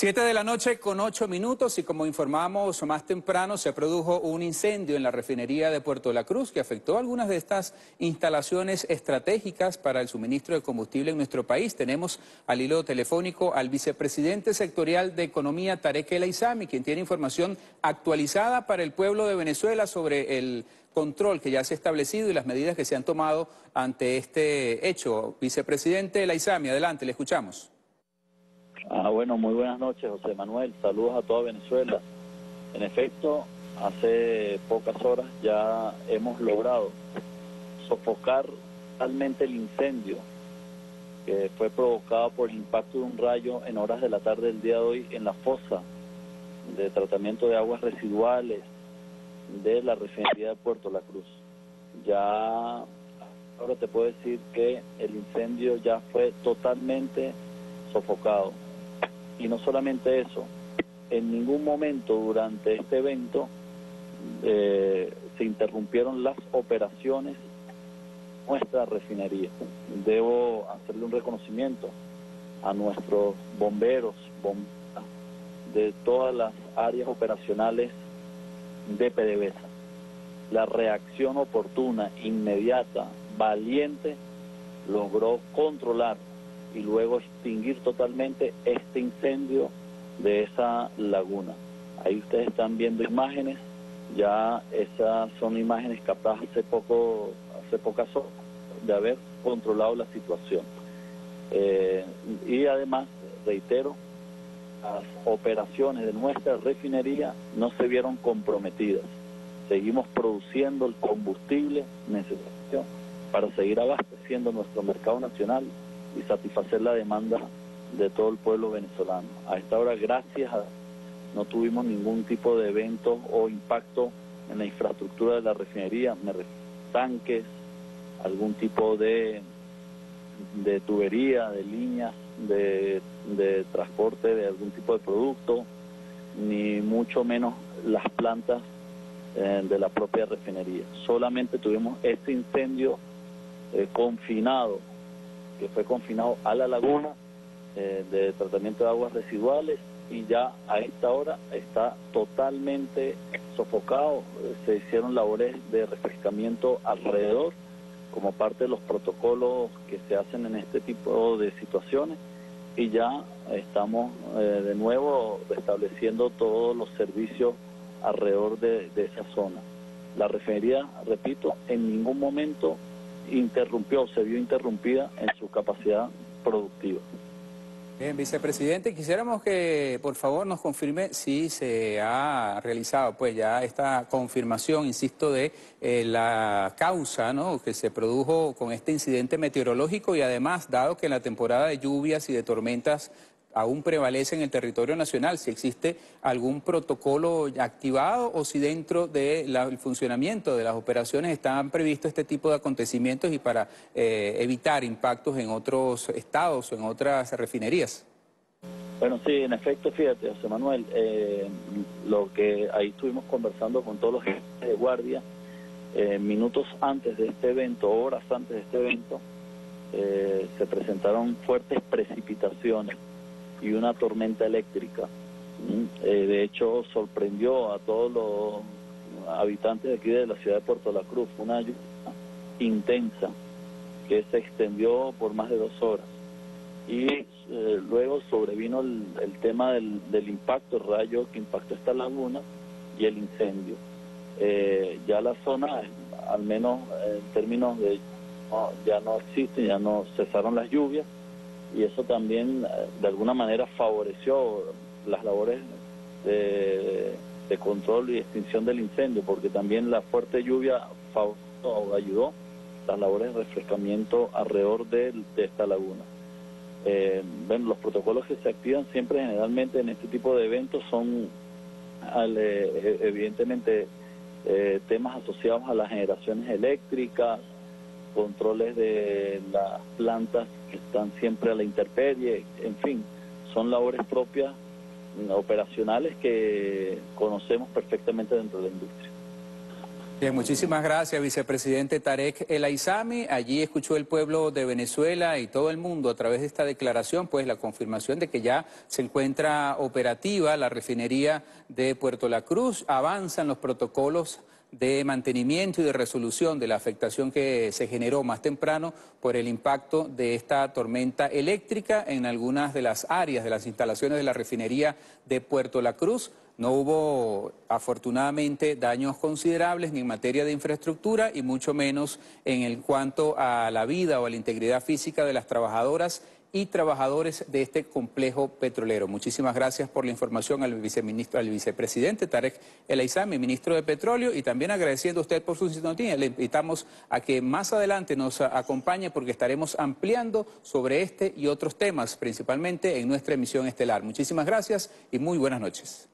Siete de la noche con ocho minutos y como informamos más temprano se produjo un incendio en la refinería de Puerto La Cruz que afectó algunas de estas instalaciones estratégicas para el suministro de combustible en nuestro país. Tenemos al hilo telefónico al vicepresidente sectorial de Economía Tarek El Aizami, quien tiene información actualizada para el pueblo de Venezuela sobre el control que ya se ha establecido y las medidas que se han tomado ante este hecho. Vicepresidente El Aizami, adelante, le escuchamos. Ah, bueno, muy buenas noches, José Manuel. Saludos a toda Venezuela. En efecto, hace pocas horas ya hemos logrado sofocar totalmente el incendio que fue provocado por el impacto de un rayo en horas de la tarde del día de hoy en la fosa de tratamiento de aguas residuales de la refinería de Puerto La Cruz. Ya ahora te puedo decir que el incendio ya fue totalmente sofocado. Y no solamente eso, en ningún momento durante este evento eh, se interrumpieron las operaciones nuestra refinería. Debo hacerle un reconocimiento a nuestros bomberos, de todas las áreas operacionales de PDVSA. La reacción oportuna, inmediata, valiente, logró controlar y luego extinguir totalmente este incendio de esa laguna. Ahí ustedes están viendo imágenes, ya esas son imágenes capaz hace poco, hace pocas horas de haber controlado la situación. Eh, y además, reitero, las operaciones de nuestra refinería no se vieron comprometidas. Seguimos produciendo el combustible necesario para seguir abasteciendo nuestro mercado nacional y satisfacer la demanda de todo el pueblo venezolano. A esta hora, gracias a no tuvimos ningún tipo de evento o impacto en la infraestructura de la refinería, me tanques, algún tipo de, de tubería, de líneas de, de transporte de algún tipo de producto, ni mucho menos las plantas eh, de la propia refinería. Solamente tuvimos este incendio eh, confinado que fue confinado a la laguna eh, de tratamiento de aguas residuales y ya a esta hora está totalmente sofocado. Se hicieron labores de refrescamiento alrededor como parte de los protocolos que se hacen en este tipo de situaciones y ya estamos eh, de nuevo estableciendo todos los servicios alrededor de, de esa zona. La refinería, repito, en ningún momento interrumpió, se vio interrumpida en su capacidad productiva. Bien, vicepresidente, quisiéramos que por favor nos confirme si se ha realizado pues ya esta confirmación, insisto, de eh, la causa ¿no? que se produjo con este incidente meteorológico y además, dado que en la temporada de lluvias y de tormentas aún prevalece en el territorio nacional, si existe algún protocolo activado o si dentro del funcionamiento de las operaciones están previstos este tipo de acontecimientos y para eh, evitar impactos en otros estados o en otras refinerías. Bueno, sí, en efecto, fíjate, José Manuel, eh, lo que ahí estuvimos conversando con todos los jefes de guardia, eh, minutos antes de este evento, horas antes de este evento, se presentaron fuertes precipitaciones y una tormenta eléctrica. Mm, eh, de hecho, sorprendió a todos los habitantes de aquí de la ciudad de Puerto La Cruz. Una lluvia intensa que se extendió por más de dos horas. Y eh, luego sobrevino el, tema del, impacto, el rayo que impactó esta laguna y el incendio. Eh, ya la zona, al menos en términos de ya no existe, ya no cesaron las lluvias, y eso también eh, de alguna manera favoreció las labores de, control y extinción del incendio, porque también la fuerte lluvia ayudó las labores de refrescamiento alrededor de, esta laguna. Eh, los protocolos que se activan siempre generalmente en este tipo de eventos son eh, evidentemente temas asociados a las generaciones eléctricas, controles de las plantas están siempre a la intemperie, en fin, son labores propias operacionales que conocemos perfectamente dentro de la industria. Bien, muchísimas gracias, vicepresidente Tarek El Aizami. Allí escuchó el pueblo de Venezuela y todo el mundo a través de esta declaración, pues la confirmación de que ya se encuentra operativa la refinería de Puerto La Cruz. Avanzan los protocolos de mantenimiento y de resolución de la afectación que se generó más temprano por el impacto de esta tormenta eléctrica en algunas de las áreas de las instalaciones de la refinería de Puerto La Cruz. No hubo, afortunadamente, daños considerables ni en materia de infraestructura y mucho menos en el cuanto a la vida o a la integridad física de las trabajadoras y trabajadores de este complejo petrolero. Muchísimas gracias por la información al viceministro, al vicepresidente Tarek El Aizami, ministro de Petróleo, y también agradeciendo a usted por su sintonía. Le invitamos a que más adelante nos acompañe porque estaremos ampliando sobre este y otros temas, principalmente en nuestra emisión estelar. Muchísimas gracias y muy buenas noches.